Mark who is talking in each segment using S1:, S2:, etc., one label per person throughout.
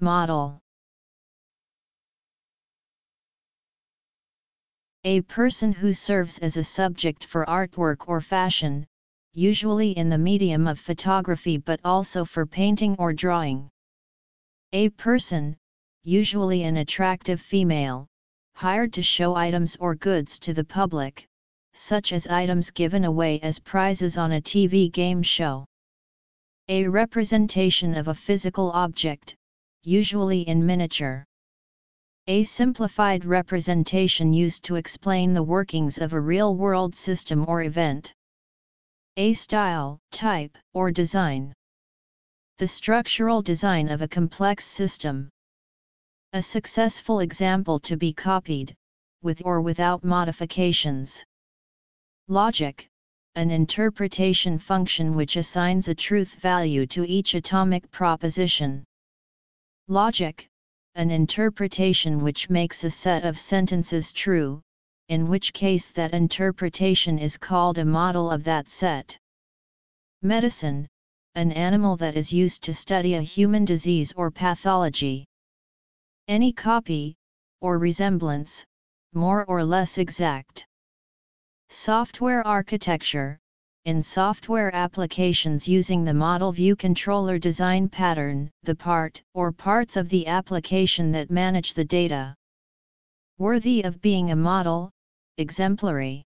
S1: Model A person who serves as a subject for artwork or fashion, usually in the medium of photography but also for painting or drawing. A person, usually an attractive female, hired to show items or goods to the public, such as items given away as prizes on a TV game show. A representation of a physical object, usually in miniature. A simplified representation used to explain the workings of a real-world system or event. A style, type, or design. The structural design of a complex system. A successful example to be copied, with or without modifications. Logic, an interpretation function which assigns a truth value to each atomic proposition. Logic, an interpretation which makes a set of sentences true, in which case that interpretation is called a model of that set. Medicine, an animal that is used to study a human disease or pathology. Any copy, or resemblance, more or less exact. Software architecture In software applications using the Model View Controller design pattern, the part or parts of the application that manage the data. Worthy of being a model, exemplary.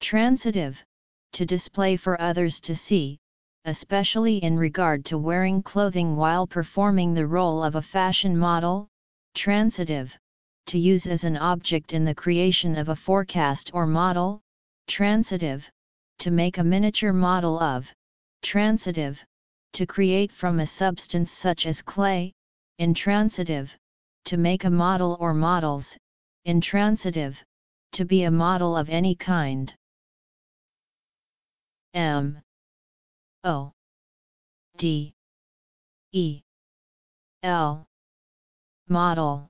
S1: Transitive To display for others to see, especially in regard to wearing clothing while performing the role of a fashion model, transitive to use as an object in the creation of a forecast or model, transitive, to make a miniature model of, transitive, to create from a substance such as clay, intransitive, to make a model or models, intransitive, to be a model of any kind. M O D E L Model